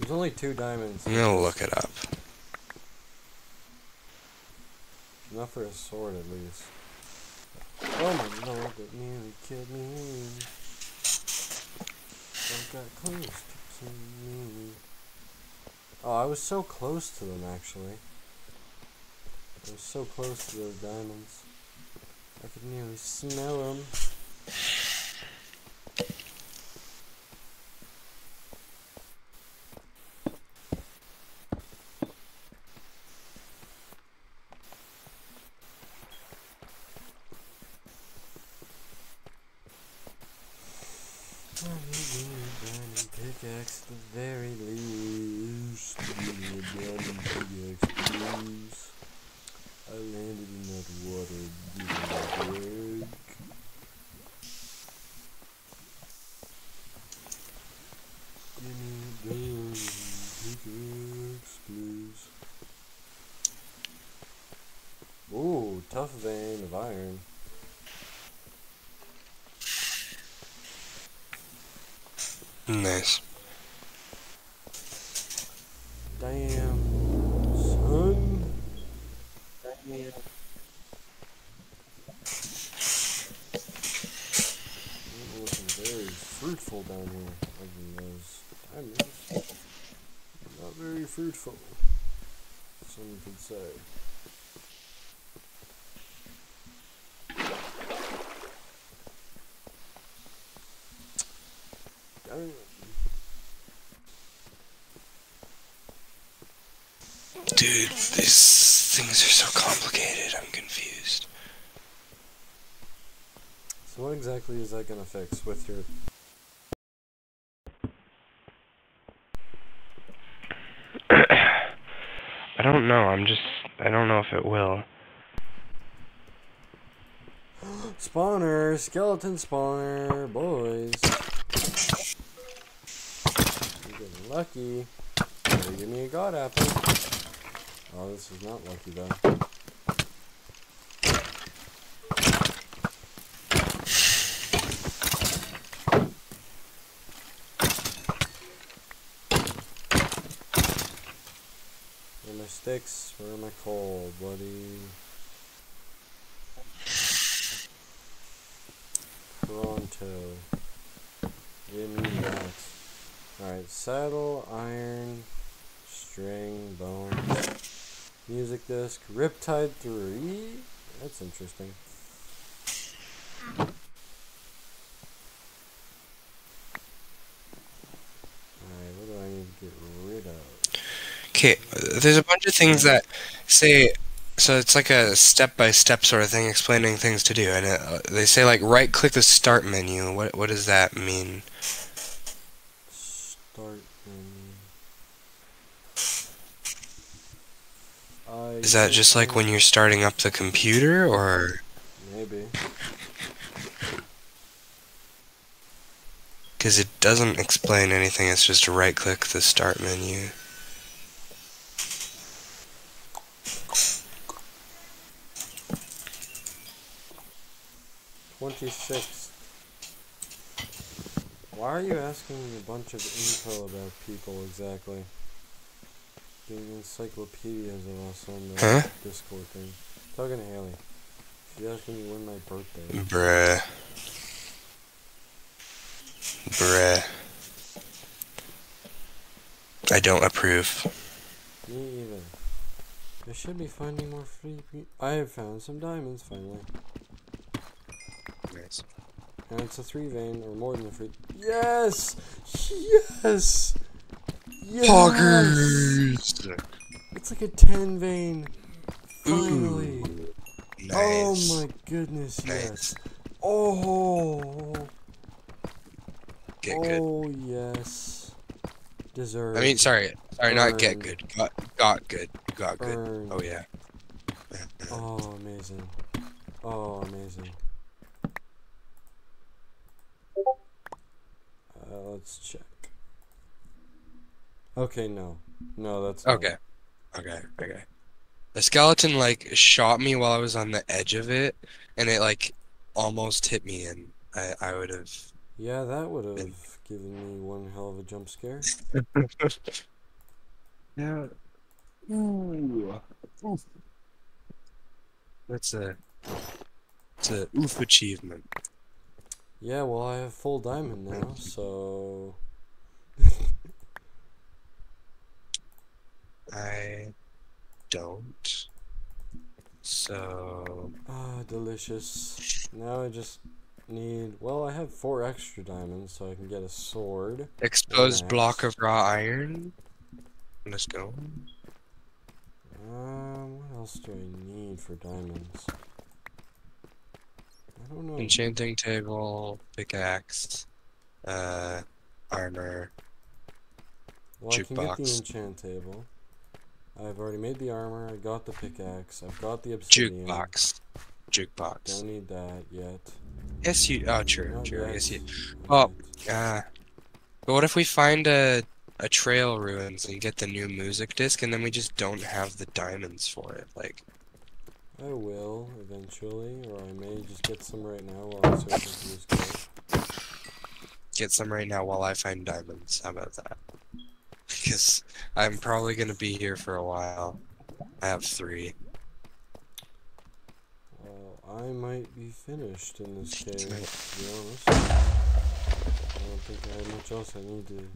There's only two diamonds. I'm gonna look it up. Not for a sword, at least. Oh my lord, that nearly killed me. Don't got close to me. Oh, I was so close to them, actually. I was so close to those diamonds. I could nearly smell them. I need a diamond pickaxe at the very least. Give me a diamond pickaxe, please. I landed in that water. Give me a break. Give me a diamond pickaxe, please. Ooh, tough vein of iron. Nice. Damn, son. Damn. It looking very fruitful down here. Other than those diamonds. Not very fruitful. Some could say. Damn. Dude, these things are so complicated. I'm confused. So what exactly is that gonna fix with your I don't know. I'm just. I don't know if it will. spawner, skeleton spawner, boys? You're getting lucky. Better give me a god apple. Oh, this is not lucky though. Where are my sticks? Where are my coal, buddy? Pronto. Give me that. Alright, saddle, iron, string, bones, music disc, Riptide 3. That's interesting. Alright, what do I need to get rid of? Okay, there's a bunch of things that say. So it's like a step-by-step sort of thing explaining things to do, and it, uh, they say like right-click the start menu. What what does that mean? Start menu. I Is that just like when you're starting up the computer, or Maybe. because it doesn't explain anything? It's just to right-click the start menu. Twenty-six. Why are you asking me a bunch of info about people exactly? Being encyclopedias of us on the Huh? Discord thing. Talking to Haley. She's asking me when my birthday. is. Bruh. Bruh. I don't approve. Me either. I should be finding more free. I have found some diamonds finally. Nice. And it's a three vein or more than a three. Yes! Yes! Yes! It's like a 10 vein. Finally. Nice. Oh my goodness, Nice. yes. Oh. Get good. Oh yes. Deserve. I mean, sorry, sorry, not get good. Got, got good. Got good. Oh yeah. Oh, amazing. Oh, amazing. Uh, let's check. Okay, no. No, that's not Okay. Okay. Okay. The skeleton like shot me while I was on the edge of it, and it like almost hit me, and I I would have Yeah, that would have given me one hell of a jump scare. Yeah. Ooh. Oof. That's a. It's a oof achievement. Yeah, well, I have full diamond now, so. I don't. So. Ah, delicious. Now I just need. Well, I have four extra diamonds, so I can get a sword. Exposed block of raw iron. Let's go. Um, what else do I need for diamonds? I don't know. Enchanting table, pickaxe, uh, armor. Well, I can get the enchant table. I've already made the armor. I got the pickaxe. I've got the obsidian. Jukebox. Jukebox. Don't need that yet. Yes, you. Oh, true, Not true. yet. Yes, you. Yet. Ah. but what if we find a a trail ruins and get the new music disc, and then we just don't have the diamonds for it? Like, I will eventually, or I may just get some right now while I'm searching for get some right now while I find diamonds. How about that? Because I'm probably gonna be here for a while. I have three. Well, I might be finished in this cave, to be honest. I don't think I have much else I need to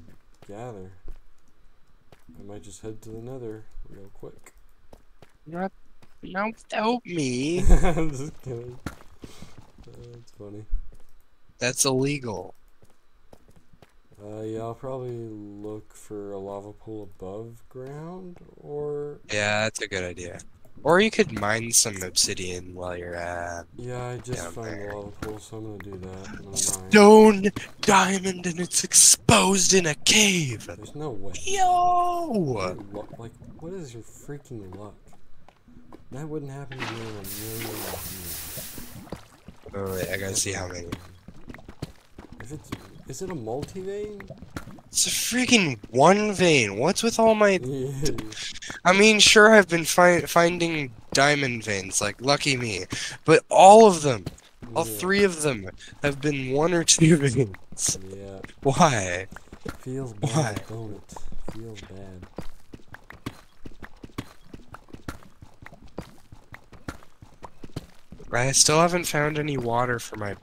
gather. I might just head to the nether real quick. Not, don't without me. I'm just kidding. That's funny. That's illegal. Uh, yeah, I'll probably look for a lava pool above ground, or Yeah, that's a good idea. Or you could mine some obsidian while you're at yeah, I just found there. a lava pool, so I'm gonna do that. Stone diamond, and it's exposed in a cave. There's no way. Yo! Like, what is your freaking luck? That wouldn't happen to me in a million years. Oh, wait, I gotta see how many. If it's, is it a multi-vein? It's a freaking one vein. What's with all my? I mean, sure, I've been fi- finding diamond veins, like lucky me, but all of them, all yeah. three of them, have been one or two veins. Yeah. Why? Feels bad, Why? don't it? Feels bad. I still haven't found any water for my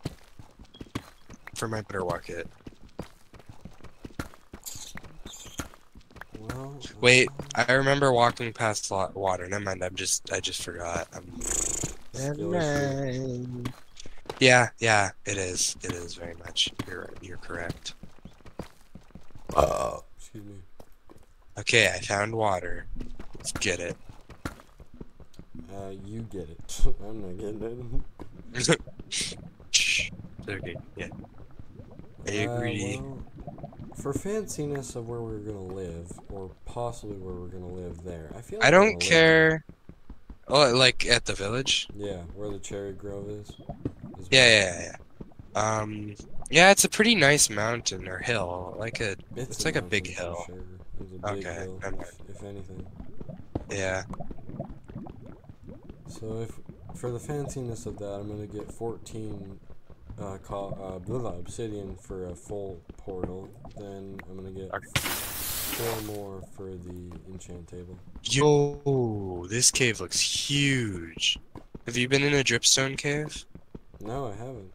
for my butter bucket. Well. Wait, uh, I remember walking past lo- water. Never mind. I'm just I just forgot. I'm Never skill issue. mind. Yeah, yeah, it is. It is very much. You're. You're correct. Excuse me. Okay, I found water. Let's get it. Uh, you get it. I'm not getting it. Okay, yeah. I Uh, well, for fanciness of where we're gonna live, or possibly where we're gonna live there, I feel. Like I don't gonna live there. care. Oh, like at the village? Yeah, where the cherry grove is. is Yeah, yeah, yeah. Um, yeah, it's a pretty nice mountain or hill. Like a, it's like a big hill. Sure. A big Okay, hill, if, if anything. yeah. So if for the fanciness of that, I'm gonna get 14 uh, call, uh, blah, blah, obsidian for a full portal. Then I'm gonna get Okay. four more for the enchant table. Yo, this cave looks huge. Have you been in a dripstone cave? No, I haven't.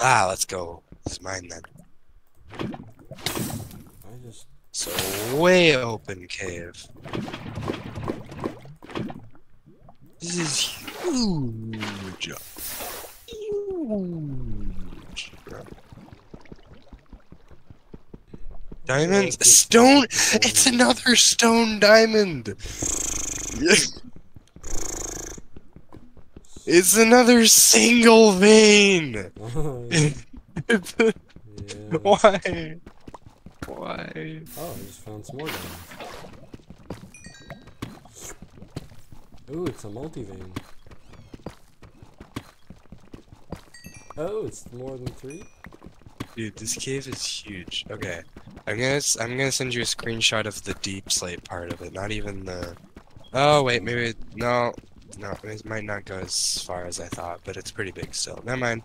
Ah, let's go. This is mine then. I just So way open cave. This is huge. Huge. Diamonds, it's- stone. it's It's another stone diamond. It's another single vein. yeah. Why? Why? Oh, I just found some more diamonds. Ooh, it's a multi-vein. Oh, it's more than three? Dude, this cave is huge. Okay, I'm gonna I'm gonna send you a screenshot of the deepslate part of it, not even the. Oh wait, maybe no, no, it might not go as far as I thought, but it's pretty big still. Never mind,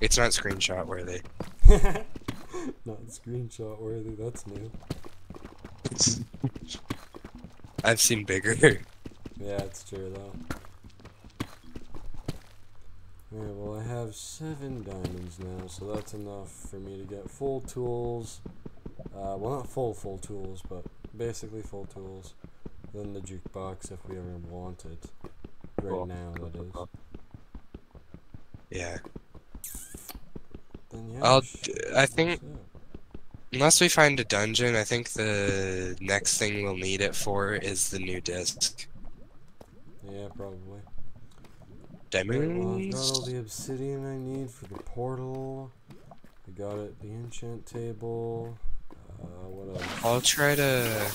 it's not screenshot worthy. Not screenshot worthy, that's new. I've seen bigger. Yeah, it's true though. Alright, well I have seven diamonds now, so that's enough for me to get full tools. Uh, well not full full tools, but basically full tools. Then the jukebox if we ever want it. Right Cool. now, that is. Yeah. Then yeah. I'll I think- Unless we find a dungeon, I think the next thing we'll need it for is the new disc. Yeah, probably. Right, well, I've got all the obsidian I need for the portal. I got it, the enchant table. Uh, what else? I'll try to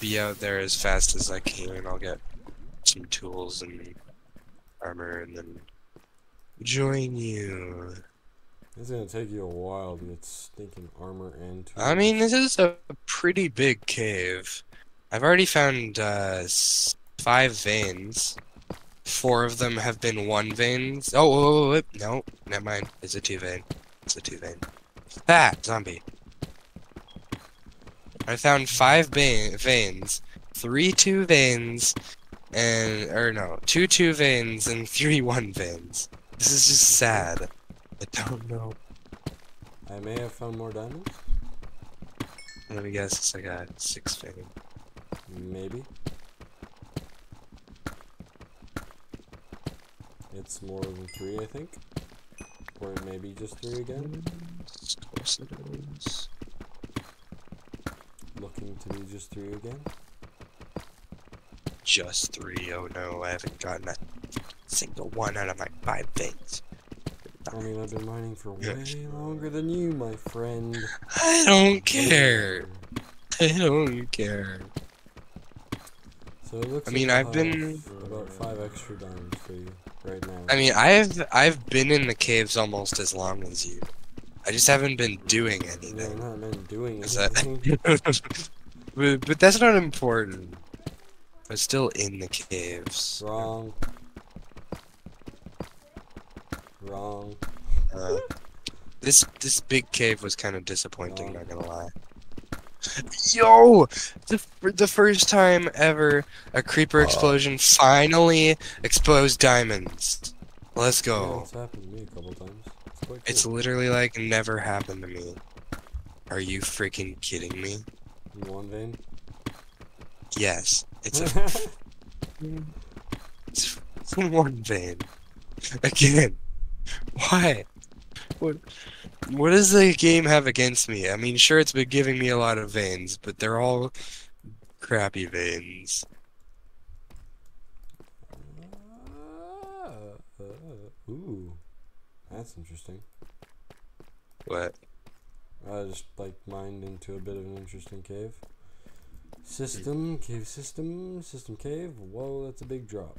be out there as fast as I can. And I'll get some tools and armor and then join you. It's gonna take you a while to get stinking armor and tools. I mean, this is a pretty big cave. I've already found uh, five veins. Four of them have been one veins. Oh, oh, oh, oh, no, never mind. It's a two vein. It's a two vein. Ah, zombie. I found five veins, three two veins, and or no, two two veins and three one veins. This is just sad. I don't know. I may have found more diamonds. Let me guess. I got six veins. Maybe. It's more than three, I think. Or maybe just three again. Of course it is. Looking to be just three again. Just three. Oh no, I haven't gotten a single one out of my five things. I mean, I've been mining for way longer than you, my friend. I don't care. I don't care. So it looks I mean, I'll I've been- about five extra diamonds for you right now. I mean, I've I've been in the caves almost as long as you. I just haven't been doing anything. not been doing that- anything. but, but that's not important. I'm still in the caves. Wrong. Wrong. Uh, this this big cave was kind of disappointing. Not gonna lie. Yo, the the first time ever a creeper explosion finally exposed diamonds. Let's Yeah, go. it's happened to me a couple times. It's quite It's literally like never happened to me. Are you freaking kidding me? In one vein. Yes, it's a it's one vein. Again, why? What? What does the game have against me? I mean, sure, it's been giving me a lot of veins, but they're all crappy veins. Ah, uh, ooh, that's interesting. What? I just like mined into a bit of an interesting cave. System, cave system, system cave. Whoa, that's a big drop.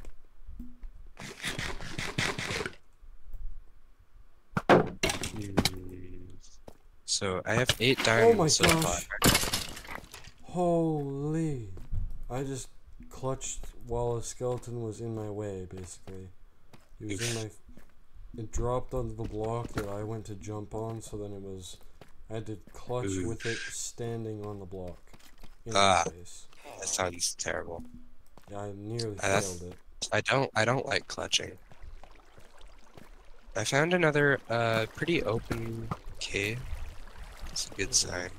So I have eight Oh my diamonds so far. Holy! I just clutched while a skeleton was in my way, basically. He was in my. It dropped onto the block that I went to jump on, so then it was. I had to clutch Oof. with it standing on the block. In Ah. my. That sounds terrible. Yeah, I nearly that's- failed it. I don't I don't like clutching. I found another uh pretty open cave. It's a good sign.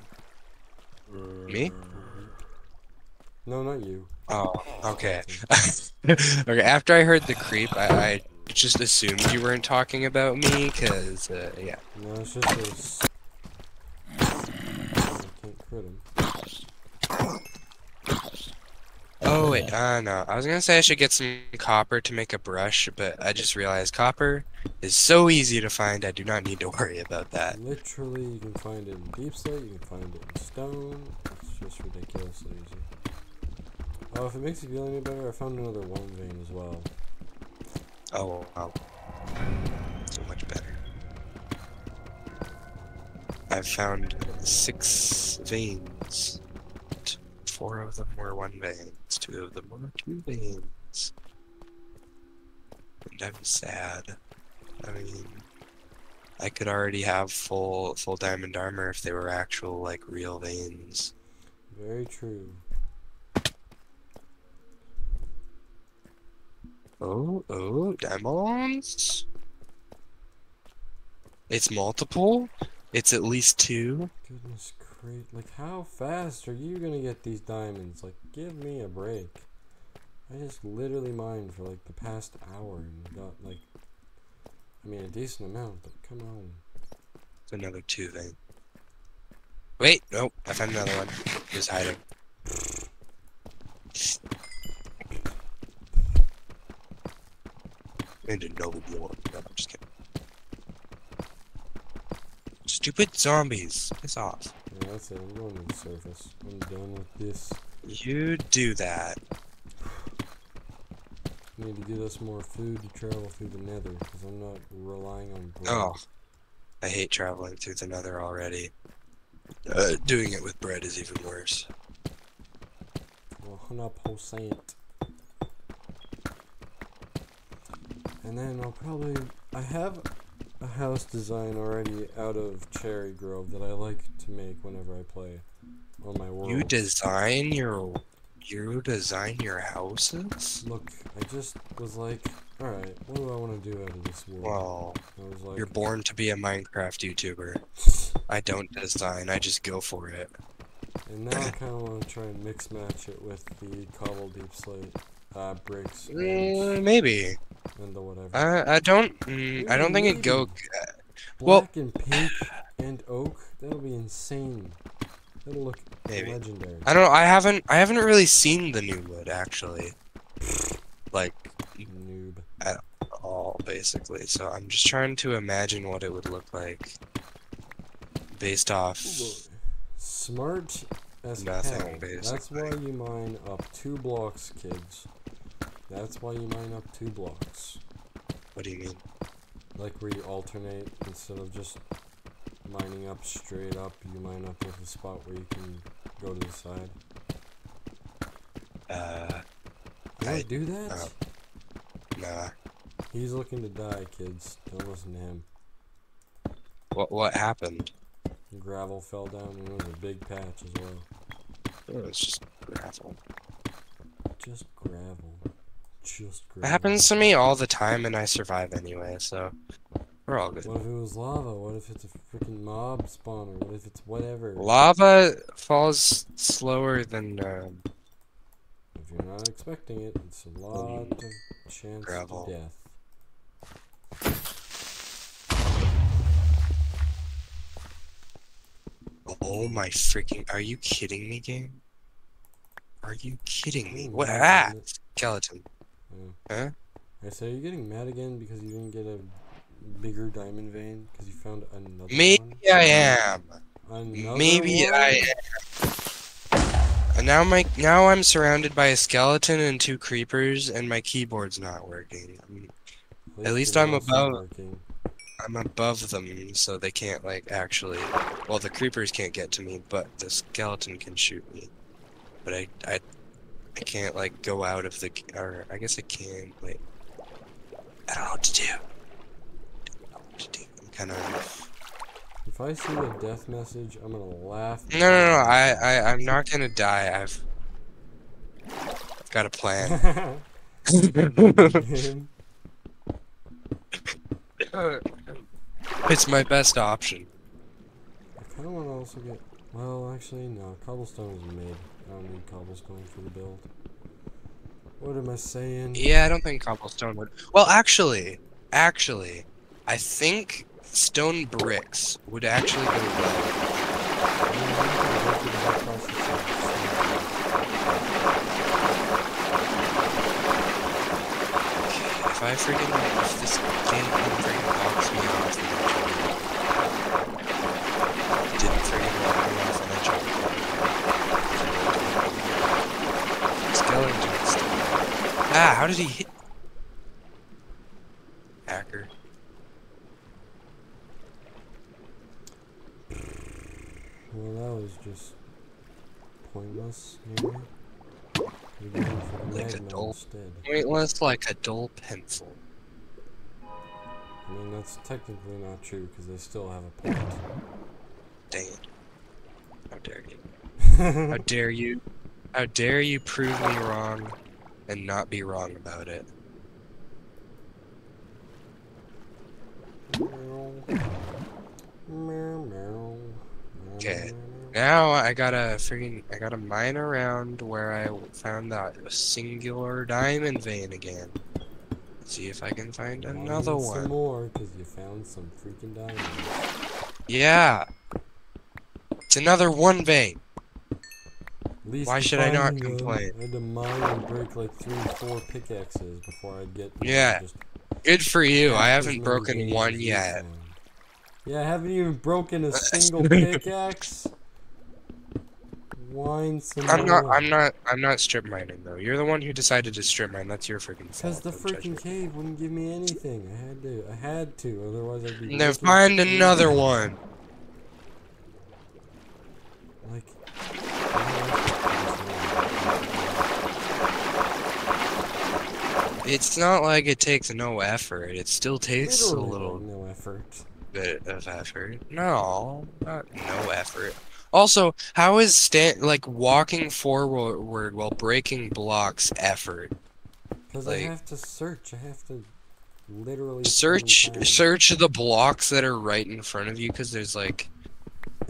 Me? No, not you. Oh, okay. okay, after I heard the creep, I, I just assumed you weren't talking about me, cause uh, yeah. No, it's just a. s- I can't crit him. Oh wait, uh no. I was gonna say I should get some copper to make a brush, but I just realized copper is so easy to find. I do not need to worry about that. Literally, you can find it in deepslate, you can find it in stone. It's just ridiculously easy. Oh, if it makes you feel any better, I found another one vein as well. Oh wow, so much better. I've found six veins. Four of them were one veins. Two of them were two veins. And I'm sad. I mean, I could already have full full diamond armor if they were actual like real veins. Very true. Oh, oh, diamonds. It's multiple. It's at least two. Goodness great. Like, how fast are you gonna get these diamonds? Like, give me a break. I just literally mined for like the past hour and got like, I mean, a decent amount, but come on. It's another two vein. Wait, nope, I found another one. Just hiding. And another one. No, I'm just kidding. Stupid zombies. Piss off. That's it. I'm going to the surface. I'm done with this. You do that. Need to get us more food to travel through the nether, because I'm not relying on bread. Oh. I hate traveling through the nether already. Uh, doing it with bread is even worse. Well, 100%. And then I'll probably... I have a house design already out of Cherry Grove that I like to make whenever I play on my world. You design your you design your houses? Look, I just was like, alright, what do I want to do out of this world? Well, I was like, you're born to be a Minecraft YouTuber. I don't design, I just go for it. And now I kind of want to try and mix match it with the cobble deepslate uh, bricks Mm, maybe. And the whatever. I I don't mm, I don't think it'd go. Black well- and pink and oak. That'll be insane. That'll look Maybe. legendary. I don't know. I haven't I haven't really seen the new wood actually. Like Noob. At all basically. So I'm just trying to imagine what it would look like based off. Smart as Nothing, hell. That's why you mine up two blocks, kids. That's why you mine up two blocks. What do you mean? Like where you alternate instead of just mining up straight up, you mine up with a spot where you can go to the side. Uh, You I- don't do that? uh, nah. He's looking to die, kids. Don't listen to him. What what happened? Gravel fell down and it was a big patch as well. Oh, it's just gravel. Just gravel. Just. It happens to me all the time, and I survive anyway. So we're all good. What if it was lava? What if it's a freaking mob spawner? What if it's whatever? Lava falls slower than um, If you're not expecting it, it's a lot of chance Gravel. to death. Oh my freaking! Are you kidding me, game? Are you kidding me? Oh, What? Ah, skeleton. Yeah. Huh? I say, are you getting mad again because you didn't get a bigger diamond vein because you found another Maybe one? I am. Another Maybe one? I am. And now my now I'm surrounded by a skeleton and two creepers, and my keyboard's not working. I'm, at least your I'm above-. I'm above them, so they can't like actually. Well, the creepers can't get to me, but the skeleton can shoot me. But I I I can't like go out of the or I guess I can. Wait. I don't know what to do. I what to do. I'm kind of. If I see a death message, I'm gonna laugh. No, no, no. I, I, I'm not gonna die. I've I've got a plan. it's my best option. I kind of want to also get. Well, actually, no. Cobblestone is mid. I don't need cobblestone for the build. What am I saying? Yeah, I don't think cobblestone would. Well, actually, actually, I think stone bricks would actually go well. If I freaking if this game freaking locks me off, then I should- didn't freaking lock me off, and I jumped. Skeletons. Ah, how did he hit? Hacker. Well, that was just pointless, maybe. You're going for the Like a dull- instead. Pointless like a dull pencil. I mean, that's technically not true because they still have a point. Dang it. How dare you? How dare you? How dare you prove me wrong and not be wrong about it? Okay. Now I gotta freaking I gotta mine around where I found that singular diamond vein again. See if I can find another Some one. more because you found some freaking diamonds. Yeah. It's another one vein. Least Why should I not complain? I had to mine and break like three, four pickaxes before I'd get. Yeah. Good for you. I haven't broken one yet. Yeah, I haven't even broken a single pickaxe. Wine some I'm not. I'm not I'm not strip mining though. You're the one who decided to strip mine. That's your freaking fault. Because the Don't judge me. freaking cave wouldn't give me anything. I had to. I had to. Otherwise, I'd be. No, find another one. Like. It's not like it takes no effort. It still takes a little no effort. bit of effort. No, not no effort. Also, how is stand like walking forward while breaking blocks effort? Because I have to search. I have to literally Search search the blocks that are right in front of you because there's like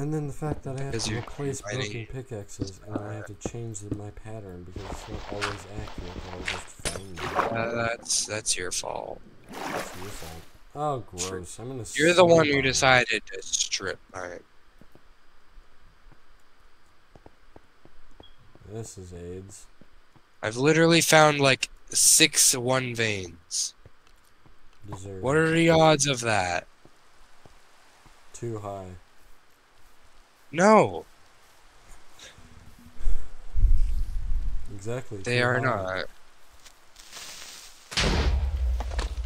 And then the fact that I have Because to replace broken pickaxes and I have to change my pattern because it's not always accurate. I'll just find them. uh, that's that's your fault. That's your fault. Oh, gross. I'm gonna. You're the one who decided to strip mine. This is AIDS. I've literally found like six one veins. Deserve. What are the odds of that? Too high. No, Exactly. they are high. not.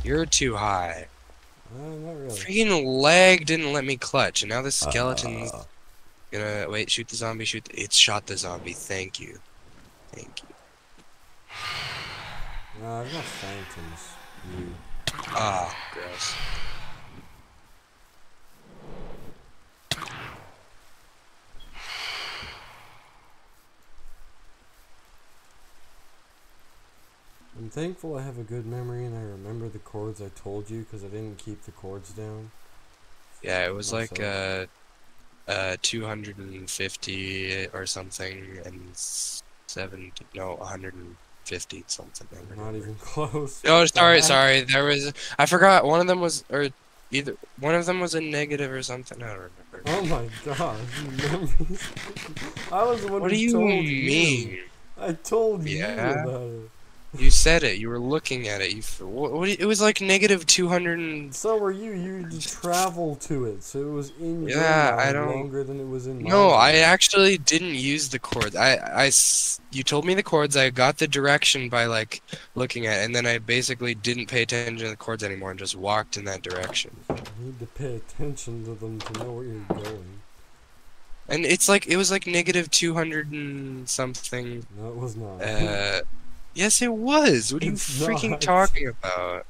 You're too high. Uh, not really. Freaking leg didn't let me clutch, and now the skeleton's Uh, gonna wait. Shoot the zombie. Shoot. The, it shot the zombie. Thank you. Thank you. no, I've got phantoms. You. Ah, gross. I'm thankful I have a good memory and I remember the chords I told you because I didn't keep the chords down. Yeah, it was like uh, uh, 250 or something, and s- 70. No, 150 something. Not even close. Oh, sorry, sorry. There was. I forgot. One of them was, or either one of them was a negative or something. I don't remember. Oh my god. I was the one what who do you told mean? you. I told Yeah? you about it. You said it. You were looking at it. You. What? what it was like negative 200. And, So were you. You had to travel to it, so it was in your Yeah, I don't- longer than it was in no, I actually didn't use the chords. I I you told me the chords. I got the direction by like looking at, it, and then I basically didn't pay attention to the chords anymore and just walked in that direction. You need to pay attention to them to know where you're going. And it's like it was like negative 200 and something. No, it was not. Uh, yes, it was. What are you freaking not. talking about?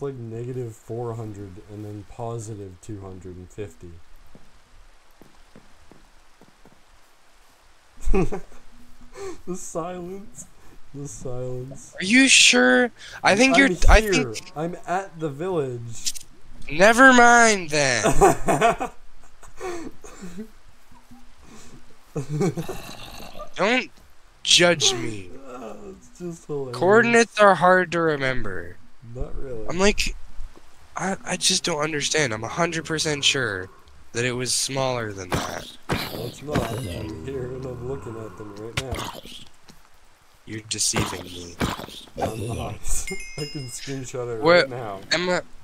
it's like negative 400 and then positive 250. the silence. The silence. Are you sure? I think I'm you're. I think I'm at the village. Never mind then. Don't judge me. It's just. Coordinates are hard to remember. Not really. I'm like, I, I just don't understand. I'm 100% sure that it was smaller than that. It's not. I'm here and I'm looking at them right now. You're deceiving me. I'm not. I can screenshot it right now. Emma. Hmm.